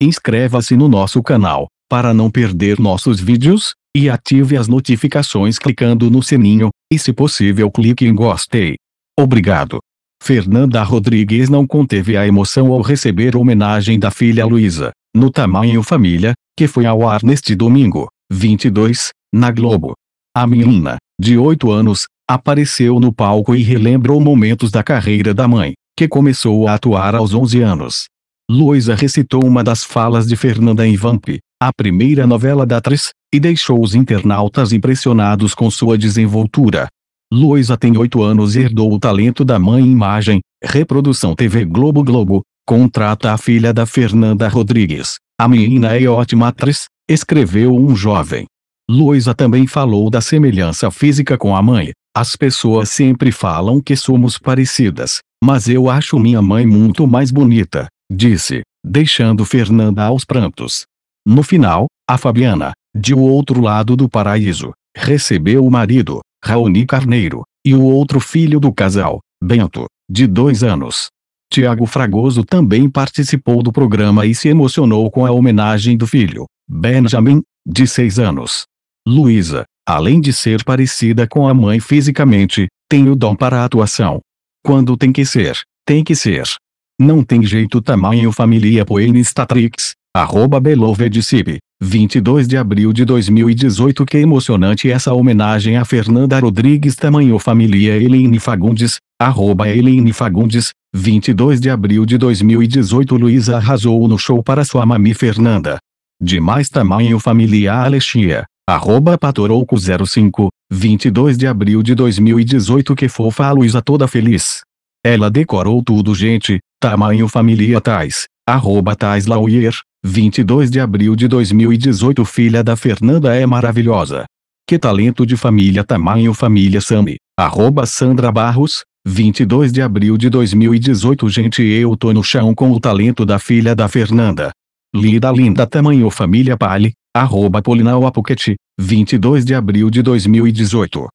inscreva-se no nosso canal, para não perder nossos vídeos, e ative as notificações clicando no sininho, e se possível clique em gostei. Obrigado. Fernanda Rodrigues não conteve a emoção ao receber homenagem da filha Luísa, no Tamanho Família, que foi ao ar neste domingo, 22, na Globo. A menina, de 8 anos, apareceu no palco e relembrou momentos da carreira da mãe, que começou a atuar aos 11 anos. Luísa recitou uma das falas de Fernanda em Vamp, a primeira novela da atriz, e deixou os internautas impressionados com sua desenvoltura. Luísa tem 8 anos e herdou o talento da mãe em imagem, reprodução TV Globo Globo, contrata a filha da Fernanda Rodrigues. A menina é ótima atriz, escreveu um jovem. Luísa também falou da semelhança física com a mãe. As pessoas sempre falam que somos parecidas, mas eu acho minha mãe muito mais bonita, disse, deixando Fernanda aos prantos. No final, a Fabiana, de o outro lado do paraíso, recebeu o marido, Raoni Carneiro, e o outro filho do casal, Bento, de dois anos. Tiago Fragoso também participou do programa e se emocionou com a homenagem do filho, Benjamin, de seis anos. Luísa, além de ser parecida com a mãe fisicamente, tem o dom para a atuação. Quando tem que ser, tem que ser. Não tem jeito tamanho família Poenstatrix, arroba Belovedicip. 22 de abril de 2018 Que emocionante essa homenagem a Fernanda Rodrigues Tamanho Família Eline Fagundes, arroba Eline Fagundes, 22 de abril de 2018 Luísa arrasou no show para sua mami Fernanda. Demais Tamanho Família Alexia, arroba Patorouco05, 22 de abril de 2018 Que fofa a Luísa toda feliz. Ela decorou tudo gente, Tamanho Família Tais, arroba Tais Lauier, 22 de abril de 2018 Filha da Fernanda é maravilhosa. Que talento de família tamanho família Sami. Arroba Sandra Barros, 22 de abril de 2018 Gente eu tô no chão com o talento da filha da Fernanda. Lida linda tamanho família Pali, arroba Polinau Apuquete, 22 de abril de 2018.